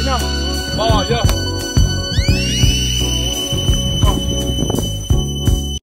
right now. Oh, yeah.